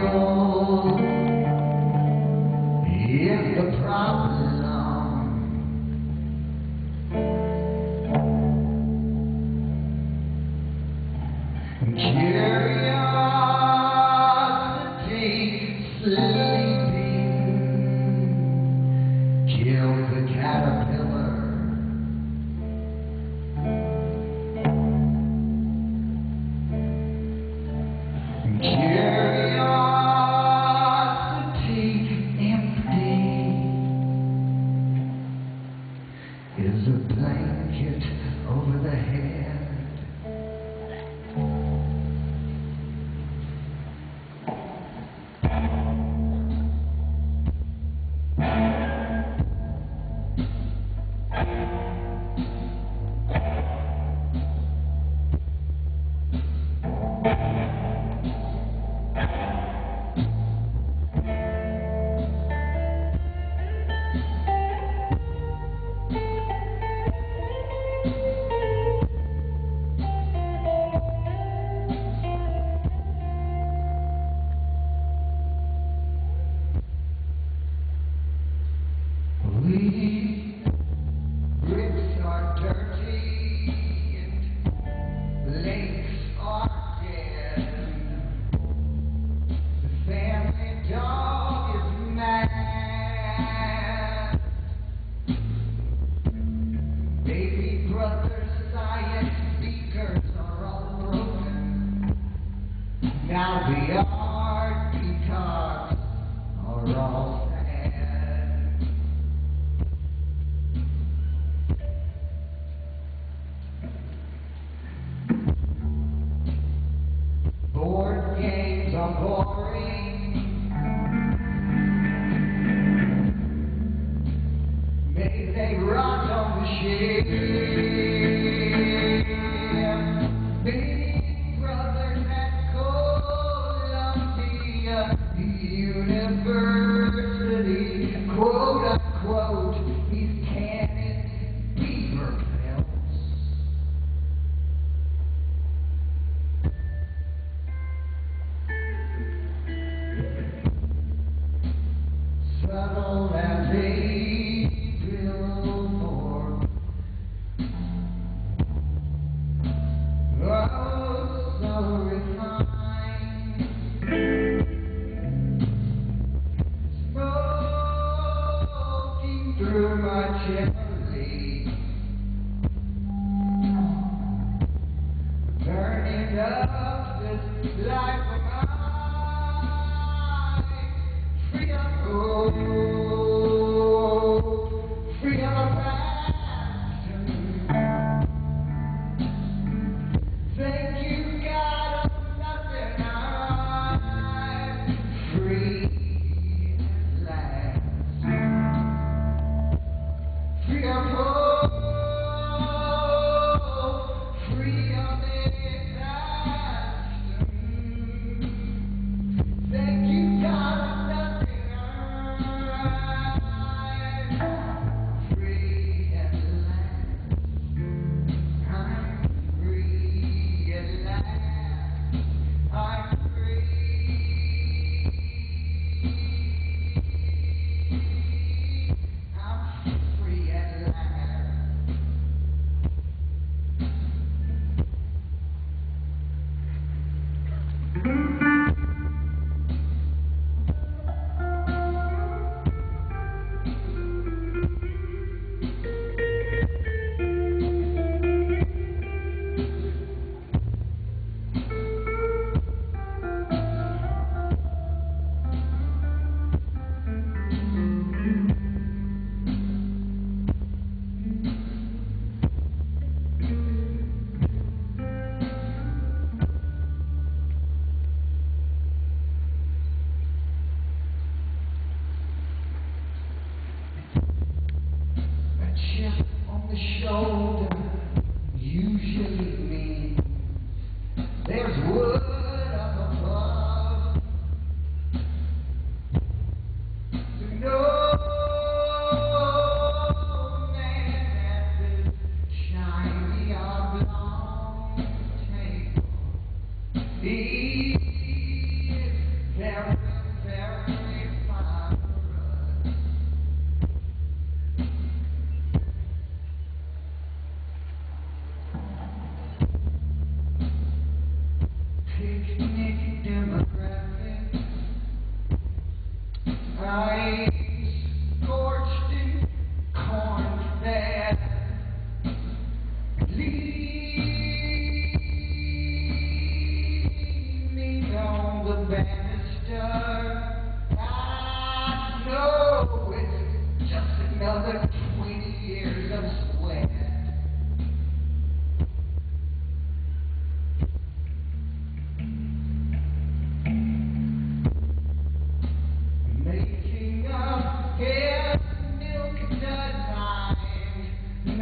go the problem Curiosity sleeping Baby brother's science speakers are all broken. Now we are. life of mine. chip on the shoulder usually means there's wood.